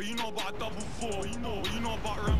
What you know about double four? You know what you know about Ram.